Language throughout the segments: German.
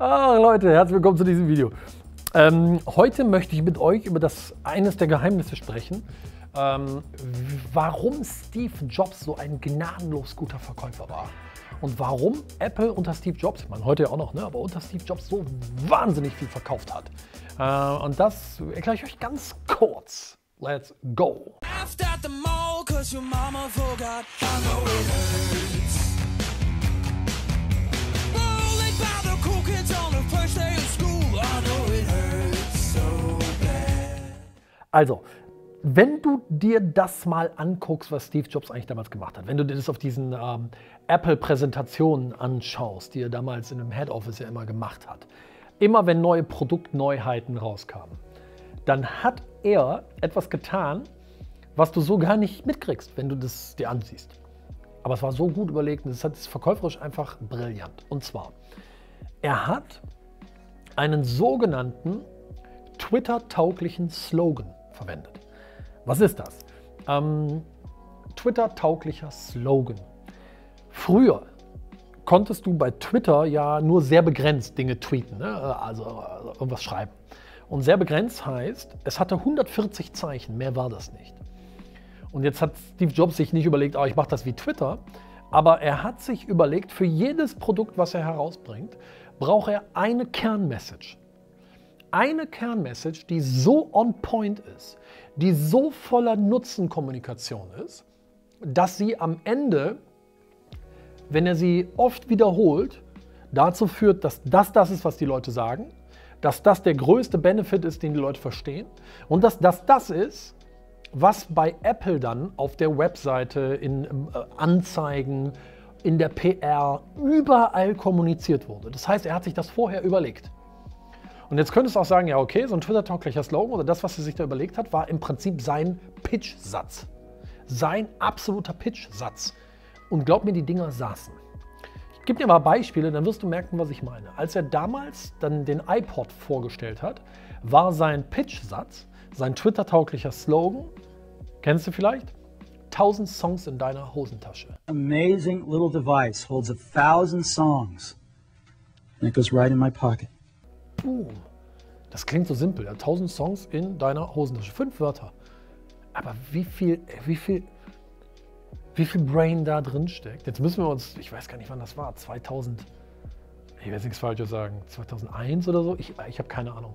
Ah, Leute, herzlich willkommen zu diesem Video. Ähm, heute möchte ich mit euch über das eines der Geheimnisse sprechen, ähm, warum Steve Jobs so ein gnadenlos guter Verkäufer war und warum Apple unter Steve Jobs, ich meine heute ja auch noch, ne, aber unter Steve Jobs so wahnsinnig viel verkauft hat. Äh, und das erkläre ich euch ganz kurz. Let's go. Also, wenn du dir das mal anguckst, was Steve Jobs eigentlich damals gemacht hat, wenn du dir das auf diesen ähm, Apple-Präsentationen anschaust, die er damals in einem Head Office ja immer gemacht hat, immer wenn neue Produktneuheiten rauskamen, dann hat er etwas getan, was du so gar nicht mitkriegst, wenn du das dir ansiehst. Aber es war so gut überlegt und es ist verkäuferisch einfach brillant. Und zwar, er hat einen sogenannten Twitter-tauglichen Slogan verwendet. Was ist das? Ähm, Twitter-tauglicher Slogan. Früher konntest du bei Twitter ja nur sehr begrenzt Dinge tweeten, ne? also äh, irgendwas schreiben. Und sehr begrenzt heißt, es hatte 140 Zeichen, mehr war das nicht. Und jetzt hat Steve Jobs sich nicht überlegt, oh, ich mache das wie Twitter, aber er hat sich überlegt, für jedes Produkt, was er herausbringt, braucht er eine Kernmessage. Eine Kernmessage, die so on point ist, die so voller Nutzenkommunikation ist, dass sie am Ende, wenn er sie oft wiederholt, dazu führt, dass das das ist, was die Leute sagen, dass das der größte Benefit ist, den die Leute verstehen und dass das das ist, was bei Apple dann auf der Webseite, in äh, Anzeigen, in der PR überall kommuniziert wurde. Das heißt, er hat sich das vorher überlegt. Und jetzt könntest du auch sagen, ja okay, so ein Twitter-tauglicher Slogan oder das, was er sich da überlegt hat, war im Prinzip sein Pitch-Satz. Sein absoluter Pitch-Satz. Und glaub mir, die Dinger saßen. Ich gebe dir mal Beispiele, dann wirst du merken, was ich meine. Als er damals dann den iPod vorgestellt hat, war sein Pitch-Satz, sein Twitter-tauglicher Slogan, kennst du vielleicht? 1000 Songs in deiner Hosentasche. Amazing little device holds a thousand songs. And it goes right in my pocket. Boom. Das klingt so simpel. Ja? 1000 Songs in deiner Hosentasche. Fünf Wörter. Aber wie viel, wie viel, wie viel Brain da drin steckt. Jetzt müssen wir uns, ich weiß gar nicht, wann das war, 2000, ich will nichts Falsches sagen, 2001 oder so. Ich, ich habe keine Ahnung.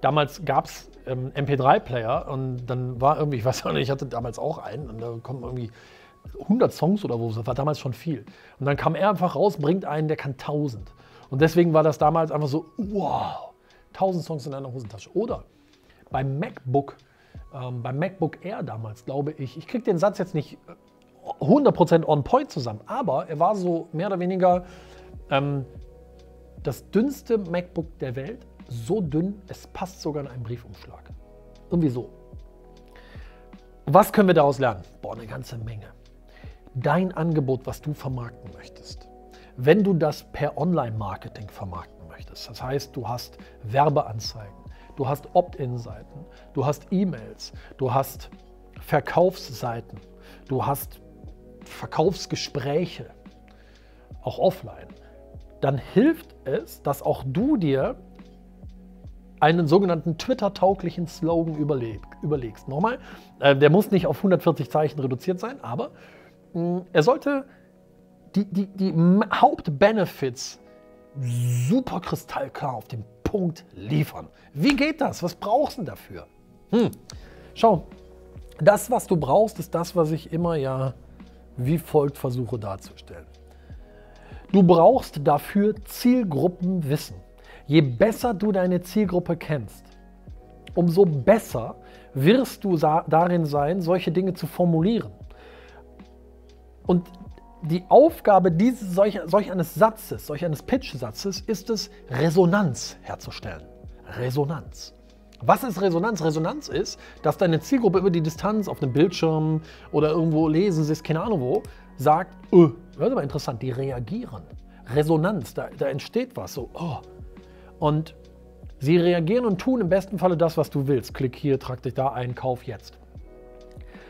Damals gab es ähm, MP3-Player und dann war irgendwie, ich weiß auch nicht, ich hatte damals auch einen und da kommen irgendwie 100 Songs oder wo, das war damals schon viel. Und dann kam er einfach raus, bringt einen, der kann 1000. Und deswegen war das damals einfach so, wow, 1000 Songs in einer Hosentasche. Oder beim MacBook, ähm, beim MacBook Air damals, glaube ich, ich kriege den Satz jetzt nicht 100% on point zusammen, aber er war so mehr oder weniger ähm, das dünnste MacBook der Welt. So dünn, es passt sogar in einen Briefumschlag. Irgendwie so. Was können wir daraus lernen? Boah, eine ganze Menge. Dein Angebot, was du vermarkten möchtest wenn du das per Online-Marketing vermarkten möchtest. Das heißt, du hast Werbeanzeigen, du hast Opt-in-Seiten, du hast E-Mails, du hast Verkaufsseiten, du hast Verkaufsgespräche, auch offline, dann hilft es, dass auch du dir einen sogenannten Twitter-tauglichen Slogan überleg, überlegst. Nochmal, äh, der muss nicht auf 140 Zeichen reduziert sein, aber mh, mm, er sollte die, die, die Hauptbenefits super kristallklar auf den Punkt liefern. Wie geht das? Was brauchst du dafür? Hm. Schau, das, was du brauchst, ist das, was ich immer ja wie folgt versuche darzustellen. Du brauchst dafür Zielgruppenwissen. Je besser du deine Zielgruppe kennst, umso besser wirst du darin sein, solche Dinge zu formulieren. Und die Aufgabe dieses, solch, solch eines Satzes, solch eines Pitch-Satzes ist es, Resonanz herzustellen. Resonanz. Was ist Resonanz? Resonanz ist, dass deine Zielgruppe über die Distanz auf einem Bildschirm oder irgendwo lesen sie es, keine Ahnung wo, sagt, öh, das ist aber interessant, die reagieren. Resonanz, da, da entsteht was, so, oh. Und sie reagieren und tun im besten Falle das, was du willst. Klick hier, trag dich da ein, kauf jetzt.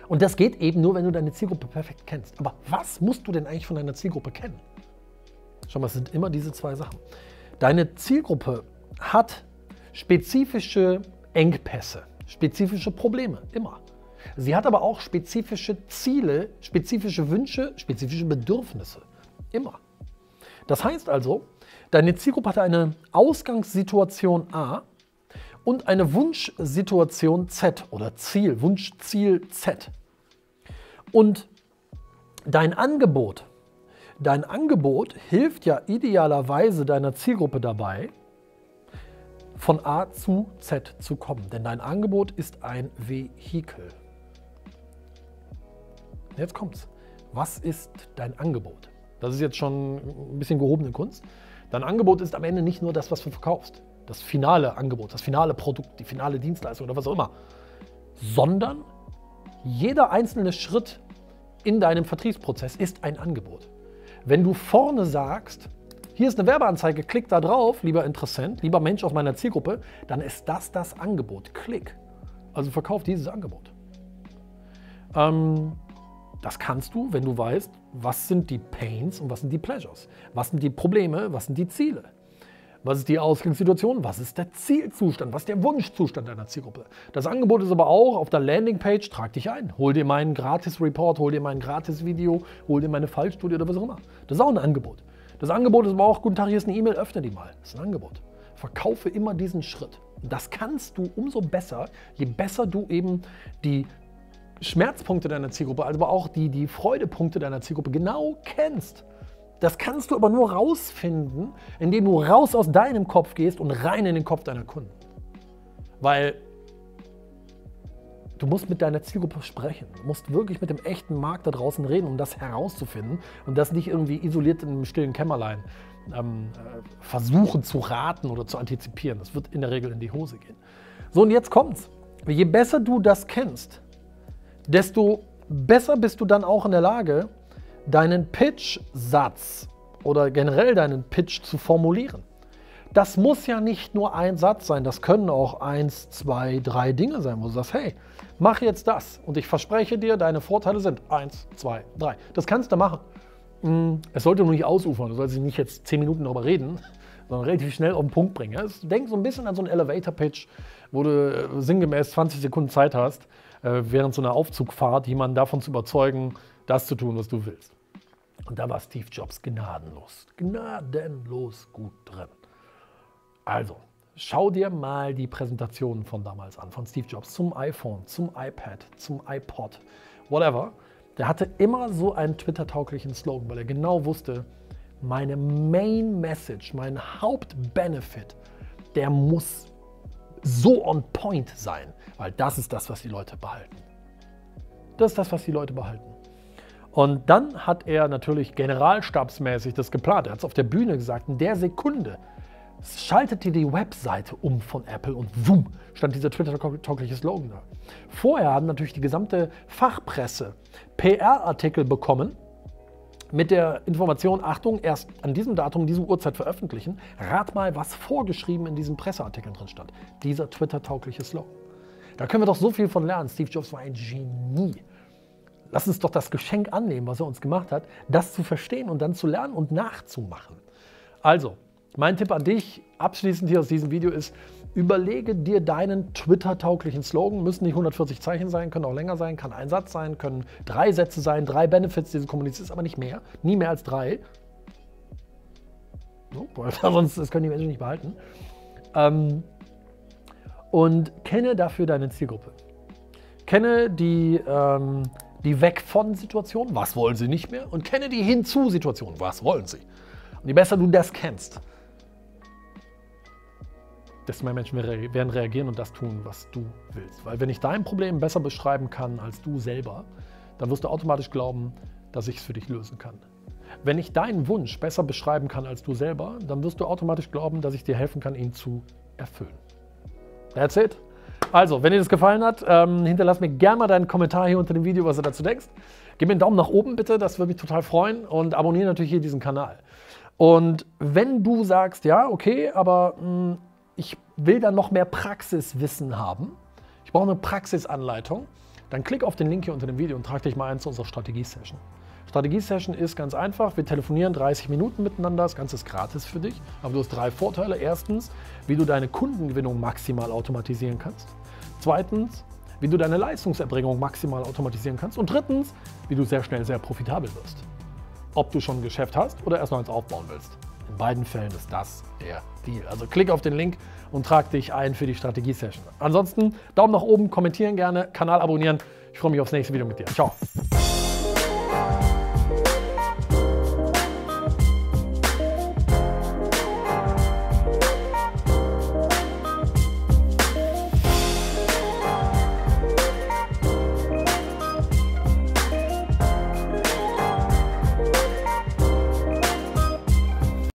Und das geht eben nur, wenn du deine Zielgruppe perfekt kennst. Aber was musst du denn eigentlich von deiner Zielgruppe kennen? Schau mal, es sind immer diese zwei Sachen. Deine Zielgruppe hat spezifische Engpässe, spezifische Probleme, immer. Sie hat aber auch spezifische Ziele, spezifische Wünsche, spezifische Bedürfnisse, immer. Das heißt also, deine Zielgruppe hat eine Ausgangssituation A und eine Wunschsituation Z oder Ziel, Wunschziel Z. Und dein Angebot, dein Angebot hilft ja idealerweise deiner Zielgruppe dabei, von A zu Z zu kommen. Denn dein Angebot ist ein Vehikel. Jetzt kommt's. Was ist dein Angebot? Das ist jetzt schon ein bisschen gehobene Kunst. Dein Angebot ist am Ende nicht nur das, was du verkaufst, das finale Angebot, das finale Produkt, die finale Dienstleistung oder was auch immer, sondern jeder einzelne Schritt in deinem Vertriebsprozess ist ein Angebot. Wenn du vorne sagst, hier ist eine Werbeanzeige, klick da drauf, lieber Interessent, lieber Mensch aus meiner Zielgruppe, dann ist das das Angebot. Klick. Also verkauf dieses Angebot. Ähm, das kannst du, wenn du weißt, was sind die Pains und was sind die Pleasures. Was sind die Probleme, was sind die Ziele. Was ist die Ausgangssituation? Was ist der Zielzustand? Was ist der Wunschzustand deiner Zielgruppe? Das Angebot ist aber auch auf der Landingpage, trag dich ein. Hol dir meinen Gratis-Report, hol dir mein Gratis-Video, hol dir meine Fallstudie oder was auch immer. Das ist auch ein Angebot. Das Angebot ist aber auch, guten Tag, hier ist eine E-Mail, öffne die mal. Das ist ein Angebot. Verkaufe immer diesen Schritt. Das kannst du umso besser, je besser du eben die Schmerzpunkte deiner Zielgruppe, aber auch die, die Freudepunkte deiner Zielgruppe genau kennst. Das kannst du aber nur rausfinden, indem du raus aus deinem Kopf gehst und rein in den Kopf deiner Kunden. Weil du musst mit deiner Zielgruppe sprechen. Du musst wirklich mit dem echten Markt da draußen reden, um das herauszufinden und das nicht irgendwie isoliert in einem stillen Kämmerlein ähm, äh, versuchen zu raten oder zu antizipieren. Das wird in der Regel in die Hose gehen. So, und jetzt kommt's. Je besser du das kennst, desto besser bist du dann auch in der Lage, deinen Pitch-Satz oder generell deinen Pitch zu formulieren. Das muss ja nicht nur ein Satz sein, das können auch eins, zwei, drei Dinge sein, wo du sagst, hey, mach jetzt das und ich verspreche dir, deine Vorteile sind eins, zwei, drei. Das kannst du machen. Mm, es sollte nur nicht ausufern, du sollst nicht jetzt zehn Minuten darüber reden, sondern relativ schnell auf den Punkt bringen. Denk so ein bisschen an so einen Elevator-Pitch, wo du äh, sinngemäß 20 Sekunden Zeit hast, während so einer Aufzugfahrt jemanden davon zu überzeugen, das zu tun, was du willst. Und da war Steve Jobs gnadenlos, gnadenlos gut drin. Also, schau dir mal die Präsentationen von damals an, von Steve Jobs zum iPhone, zum iPad, zum iPod, whatever. Der hatte immer so einen Twitter-tauglichen Slogan, weil er genau wusste, meine Main Message, mein Hauptbenefit, der muss so on point sein, weil das ist das, was die Leute behalten. Das ist das, was die Leute behalten. Und dann hat er natürlich generalstabsmäßig das geplant. Er hat es auf der Bühne gesagt, in der Sekunde schaltete die Webseite um von Apple und wumm, stand dieser Twitter-taugliche Slogan da. Vorher haben natürlich die gesamte Fachpresse PR-Artikel bekommen, mit der Information, Achtung, erst an diesem Datum, diese Uhrzeit veröffentlichen. Rat mal, was vorgeschrieben in diesen Presseartikeln drin stand. Dieser Twitter-taugliche Slogan. Da können wir doch so viel von lernen. Steve Jobs war ein Genie. Lass uns doch das Geschenk annehmen, was er uns gemacht hat, das zu verstehen und dann zu lernen und nachzumachen. Also, mein Tipp an dich, abschließend hier aus diesem Video ist, Überlege dir deinen Twitter-tauglichen Slogan. Müssen nicht 140 Zeichen sein, können auch länger sein, kann ein Satz sein, können drei Sätze sein, drei Benefits, die du kommunizierst, aber nicht mehr. Nie mehr als drei. So, sonst das können die Menschen nicht behalten. Ähm, und kenne dafür deine Zielgruppe. Kenne die, ähm, die Weg von Situation, was wollen sie nicht mehr, und kenne die Hinzu Situation, was wollen sie. Und je besser du das kennst, desto mehr Menschen werden reagieren und das tun, was du willst. Weil wenn ich dein Problem besser beschreiben kann als du selber, dann wirst du automatisch glauben, dass ich es für dich lösen kann. Wenn ich deinen Wunsch besser beschreiben kann als du selber, dann wirst du automatisch glauben, dass ich dir helfen kann, ihn zu erfüllen. That's it. Also, wenn dir das gefallen hat, ähm, hinterlass mir gerne mal deinen Kommentar hier unter dem Video, was du dazu denkst. Gib mir einen Daumen nach oben bitte, das würde mich total freuen und abonniere natürlich hier diesen Kanal. Und wenn du sagst, ja, okay, aber mh, hm, ich will dann noch mehr Praxiswissen haben, ich brauche eine Praxisanleitung, dann klick auf den Link hier unter dem Video und trag dich mal ein zu unserer Strategie-Session. Strategie-Session ist ganz einfach. Wir telefonieren 30 Minuten miteinander. Das Ganze ist gratis für dich. Aber du hast drei Vorteile. Erstens, wie du deine Kundengewinnung maximal automatisieren kannst. Zweitens, wie du deine Leistungserbringung maximal automatisieren kannst. Und drittens, wie du sehr schnell sehr profitabel wirst. Ob du schon ein Geschäft hast oder erst noch eins aufbauen willst. In beiden Fällen ist das der Deal. Also klick auf den Link und trag dich ein für die Strategie-Session. Ansonsten Daumen nach oben, kommentieren gerne, Kanal abonnieren. Ich freue mich aufs nächste Video mit dir. Ciao.